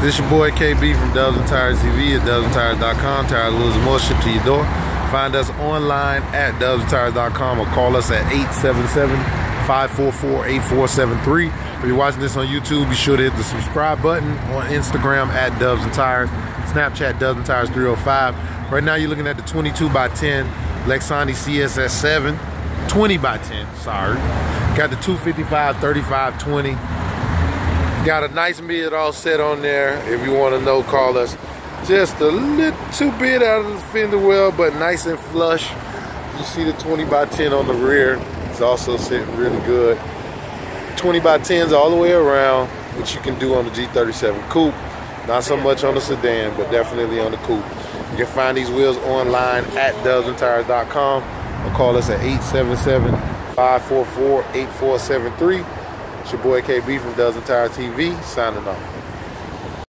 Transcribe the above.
This your boy KB from Dubs and Tires TV at dubsandtires.com. Tires, and more shipped to your door. Find us online at dubsandtires.com or call us at 877-544-8473. If you're watching this on YouTube, be sure to hit the subscribe button on Instagram at Dubs and Tires, Snapchat Dubs and Tires 305. Right now you're looking at the 22 by 10 Lexani CSS 7, 20 by 10, sorry. Got the 255 35 20 Got a nice meal all set on there. If you want to know, call us. Just a little too bit out of the fender well, but nice and flush. You see the 20 by 10 on the rear. It's also sitting really good. 20 by 10s all the way around, which you can do on the G37 Coupe. Not so much on the sedan, but definitely on the coupe. You can find these wheels online at dubsandtires.com or call us at 877 544 8473. It's your boy KB from and Tire TV signing off.